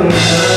summer